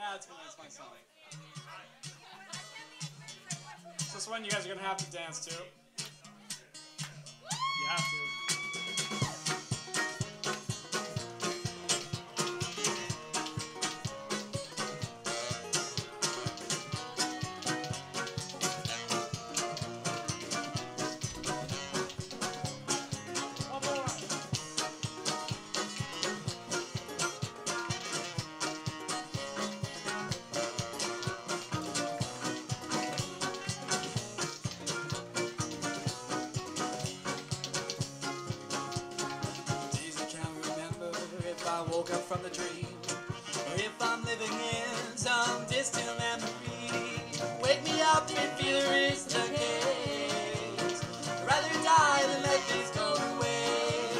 Instantly. So this one you guys are gonna have to dance to. You have to. Woke up from the dream or if I'm living in some distant memory. Wake me up if there is the case. I'd rather die than let this go away.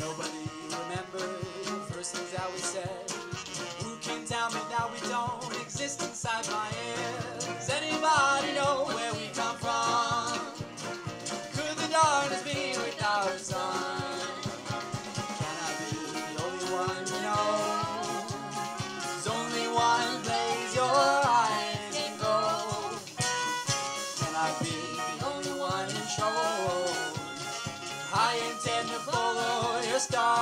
Nobody remembers the first things that we said. Who can tell me that we don't exist inside my head? Does anybody know where we come from? Could the darkness I be the only one to show? I intend to follow your starry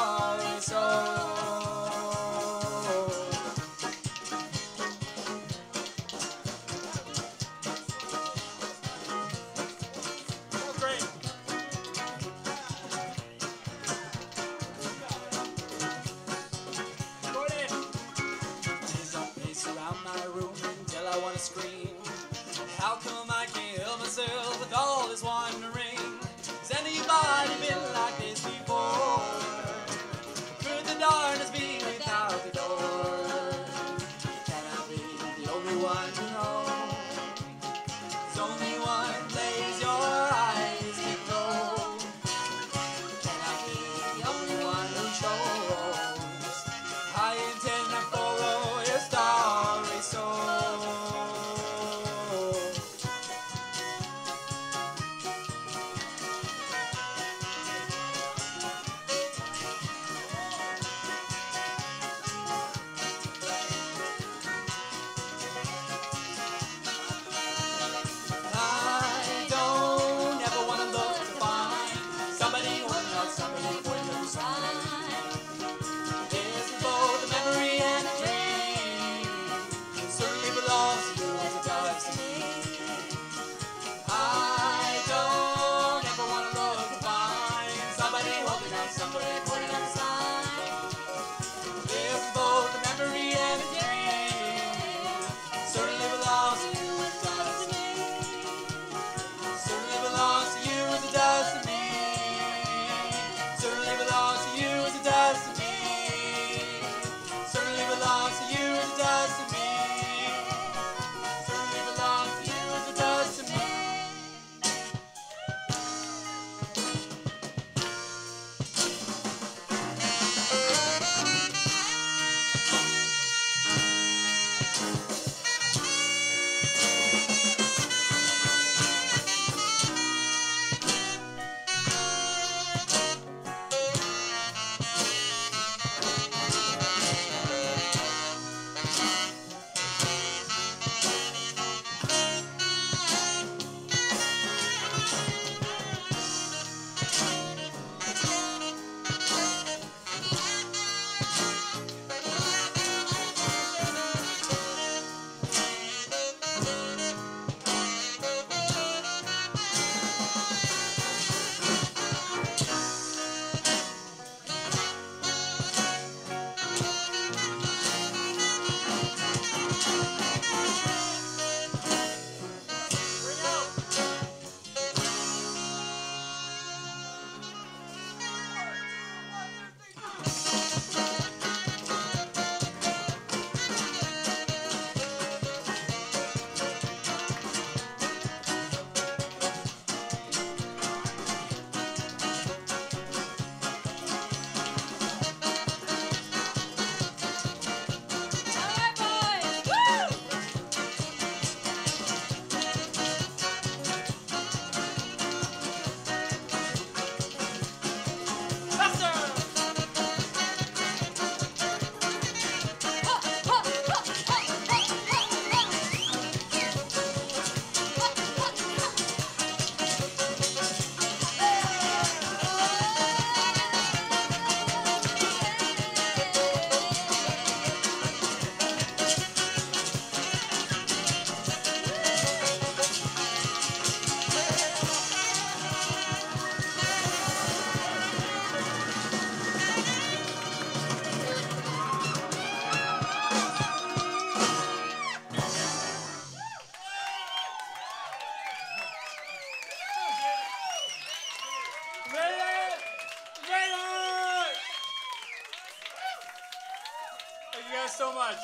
guys so much.